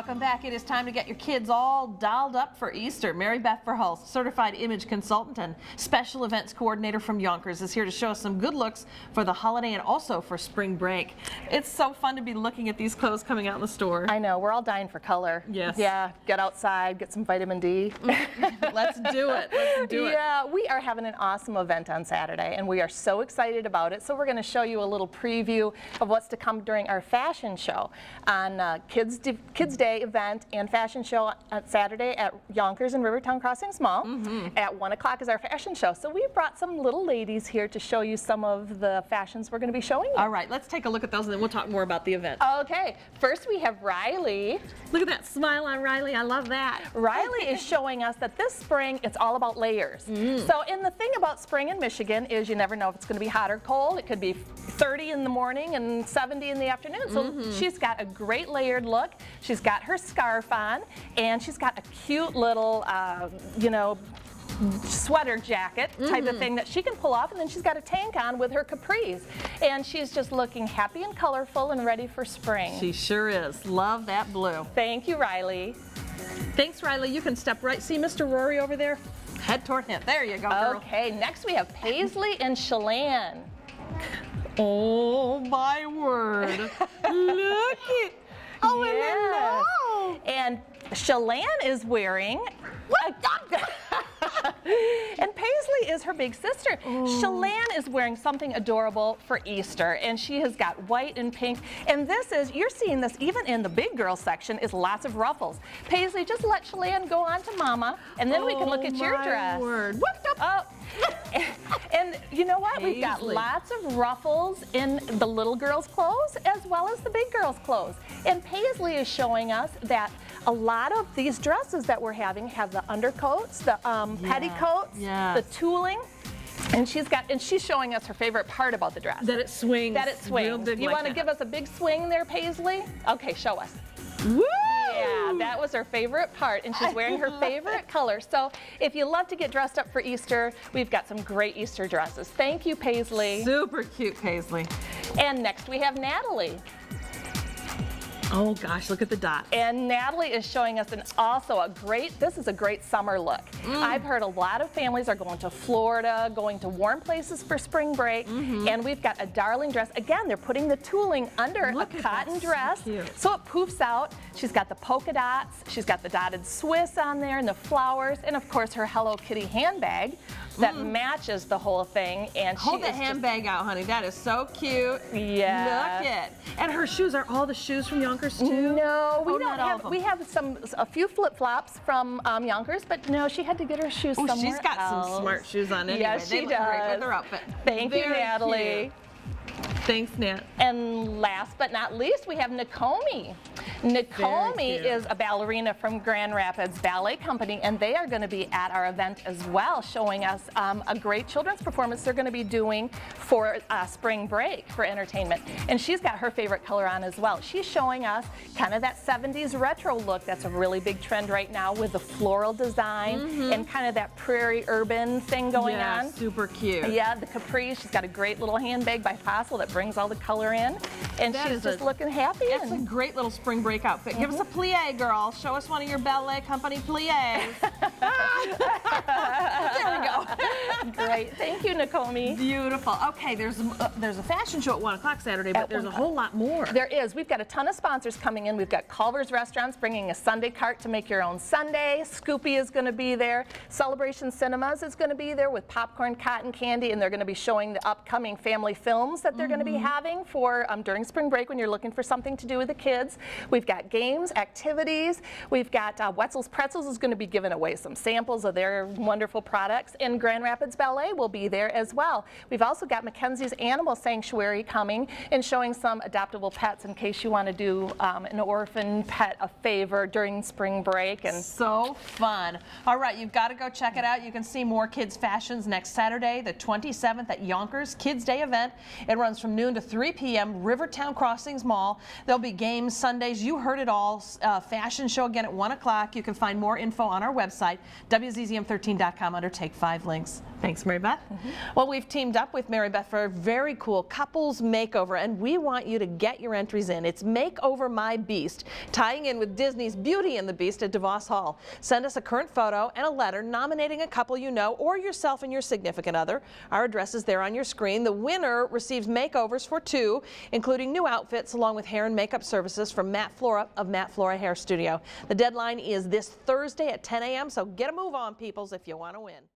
Welcome back. It is time to get your kids all dolled up for Easter. Meribeth Verhulst, certified image consultant and special events coordinator from Younkers, is here to show us some good looks for the holiday and also for spring break. It's so fun to be looking at these clothes coming out in the store. I know, we're all dying for color. Yes. Yeah, get outside, get some vitamin D. Let's do it. Let's do it. Yeah, we are having an awesome event on Saturday and we are so excited about it. So we're going to show you a little preview of what's to come during our fashion show on uh, Kids, Kids Day event and fashion show on Saturday at Younkers and Rivertown Crossings Mall. Mm -hmm. At 1 o'clock is our fashion show. So we brought some little ladies here to show you some of the fashions we're going to be showing you. All right, let's take a look at those and then we'll talk more about the event. Okay, first we have Riley. Look at that smile on Riley. I love that. Riley is showing us that this spring it's all about layers. Mm. So, and the thing about spring in Michigan is you never know if it's going to be hot or cold. It could be 30 in the morning and 70 in the afternoon. So mm -hmm. she's got a great layered look. She's got her scarf on and she's got a cute little, uh, you know, sweater jacket type mm -hmm. of thing that she can pull off and then she's got a tank on with her capris and she's just looking happy and colorful and ready for spring. She sure is. Love that blue. Thank you, Riley. Thanks, Riley. You can step right. See Mr. Rory over there? Head toward him. There you go, girl. Okay, next we have Paisley and Shalane. Oh my word. Look at Oh, yes. And, Shalane is wearing what? and Paisley is her big sister. Ooh. Shalane is wearing something adorable for Easter, and she has got white and pink. And this is, you're seeing this even in the big girl section, is lots of ruffles. Paisley, just let Shalane go on to Mama, and then oh we can look at your oh, dress. Word. Whooped up. Oh. and you know what? We've got lots of ruffles in the little girl's clothes as well as the big girl's clothes. And Paisley is showing us that a lot of these dresses that we're having have the undercoats, the um, yeah. petticoats, yes. the tooling. And she's got, and she's showing us her favorite part about the dress. That it swings. That it swings. You like want to give us a big swing there, Paisley? Okay, show us. Woo! That was her favorite part, and she's wearing her favorite color. So if you love to get dressed up for Easter, we've got some great Easter dresses. Thank you, Paisley. Super cute, Paisley. And next we have Natalie. Oh gosh, look at the dots. And Natalie is showing us an also a great, this is a great summer look. Mm. I've heard a lot of families are going to Florida, going to warm places for spring break, mm -hmm. and we've got a darling dress. Again, they're putting the tooling under look a cotton that. dress. So, so, it poofs out. She's got the polka dots, she's got the dotted Swiss on there and the flowers, and of course her Hello Kitty handbag that mm. matches the whole thing. And Hold the handbag out, honey. That is so cute. Yeah. Look it. And her shoes, are all the shoes from Younkers? Too? No, we oh, don't have. We have some a few flip flops from um, Younkers, but no, she had to get her shoes oh, somewhere She's got else. some smart shoes on anyway. Yes, she they does. Look great with her outfit. Thank Very you, Natalie. Cute. Thanks, Nat. And last but not least, we have Nakomi. Nakomi is a ballerina from Grand Rapids Ballet Company, and they are going to be at our event as well, showing us um, a great children's performance they're going to be doing for uh, spring break for entertainment. And she's got her favorite color on as well. She's showing us kind of that 70s retro look that's a really big trend right now with the floral design mm -hmm. and kind of that prairie urban thing going yeah, on. super cute. Yeah, the capri. She's got a great little handbag by Fossil that brings all the color in. And that she's just a, looking happy. That's a great little spring break outfit. Mm -hmm. Give us a mm-hmm. plie, girl. Show us one of your ballet company plies. there we go. great. Thank you, Nakomi. Beautiful. Okay, there's a, uh, there's a fashion show at 1 o'clock Saturday, but at there's a whole lot more. There is. We've got a ton of sponsors coming in. We've got Culver's Restaurants bringing a sundae cart to make your own sundae. Scoopie is going to be there. Celebration Cinemas is going to be there with popcorn, cotton candy, and they're going to be showing the upcoming family films that they're mm -hmm. going to be mm-hmm. having for um, during spring break when you're looking for something to do with the kids. We've got games, activities. We've got uh, Wetzel's Pretzels is going to be giving away some samples of their wonderful products, and Grand Rapids Ballet will be there as well. We've also got Mackenzie's Animal Sanctuary coming and showing some adoptable pets in case you want to do um, an orphan pet a favor during spring break. And so fun. All right, you've got to go check it out. You can see more kids fashions next Saturday, the 27th at Younkers Kids Day event. It runs from noon to 3 p.m. Rivertown Crossings Mall. There'll be games Sundays. You heard it all. Uh, fashion show again at 1 o'clock. You can find more info on our website, WZZM13.com under Take 5 links. Thanks, Meribeth. Mm -hmm. Well, we've teamed up with Meribeth for a very cool couples makeover, and we want you to get your entries in. It's Makeover My Beast, tying in with Disney's Beauty and the Beast at DeVos Hall. Send us a current photo and a letter nominating a couple you know or yourself and your significant other. Our address is there on your screen. The winner receives makeovers for two, including new outfits along with hair and makeup services from Matt Flora of Matt Flora Hair Studio. The deadline is this Thursday at 10 a.m., so get a move on, peoples, if you want to win.